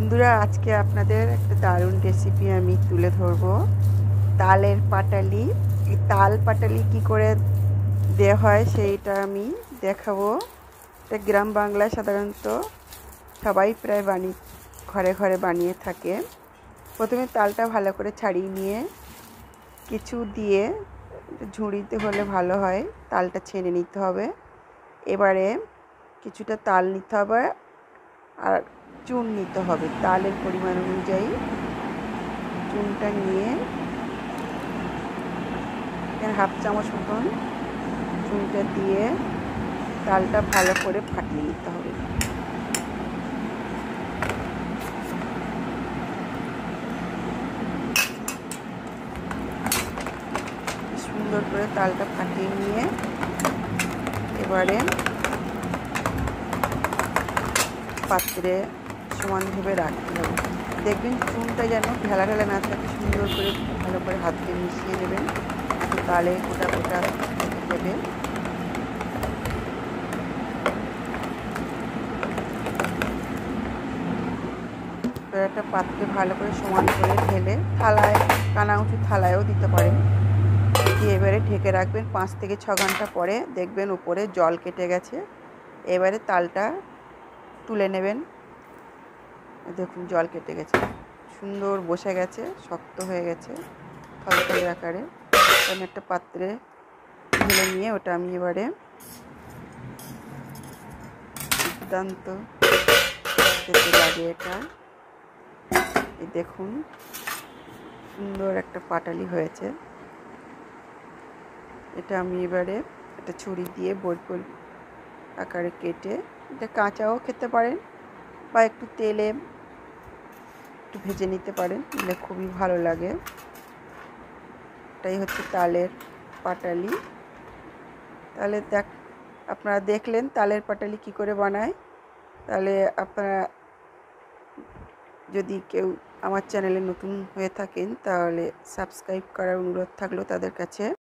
বন্ধুরা, আজকে আপনাদের একটা দারুণ রেসিপি আমি তুলে ধরবো। তালের পাটালি। এই তাল পাটালি কি করে দেওয়া হয় সেইটা আমি দেখাবো। এটা গ্রাম বাংলায় সাধারণত সবাই প্রায় বানিয়ে ঘরে ঘরে বানিয়ে থাকে। প্রথমে তালটা ভালো করে ছাড়িয়ে নিয়ে কিছু দিয়ে ঝুড়িতে হলে ভালো হয়, তালটা ছেড়ে নিতে হবে। এবারে কিছুটা তাল নিতে হবে। আর চুন নিতে হবে। তালের পরিমাণ অনুযায়ী চুনটা নিয়ে এখানে হাফ চামচ মতন চুনটা দিয়ে তালটা ভালো করে ফাটিয়ে নিতে হবে। সুন্দর করে তালটা ফাটিয়ে নিয়ে এবারে পাত্রে সমানভাবে রাখতে হবে। দেখবেন চুনটা যেন ঢেলা ঢেলা না থাকে, সুন্দর করে ভালো করে হাত দিয়ে মিশিয়ে নেবেন। তালে গোটা গোটা দেবে একটা পাত্রে ভালো করে সমান করে ঢেলে থালায় কানা উঁচু থালায়ও দিতে পারেন। দিয়ে এবারে ঢেকে রাখবেন পাঁচ থেকে ছ ঘণ্টা পরে। দেখবেন উপরে জল কেটে গেছে। এবারে তালটা তুলে নেবেন। দেখুন, জল কেটে গেছে। সুন্দর বসে গেছে, শক্ত হয়ে গেছে থলথলে আকারে। আমি একটা পাত্রে ঢেলে নিয়ে ওটা আমি এবারে দুর্দান্ত খেতে লাগে এটা। দেখুন, সুন্দর একটা পাটালি হয়েছে। এটা আমি এবারে একটা ছুরি দিয়ে বড় বড় আকারে কেটে এটা কাঁচাও খেতে পারেন বা একটু তেলে একটু ভেজে নিতে পারেন দিলে খুবই ভালো লাগে। এটাই হচ্ছে তালের পাটালি। তাহলে দেখ, আপনারা দেখলেন তালের পাটালি কি করে বানায়। তাহলে আপনারা যদি কেউ আমার চ্যানেলে নতুন হয়ে থাকেন, তাহলে সাবস্ক্রাইব করার অনুরোধ থাকল তাদের কাছে।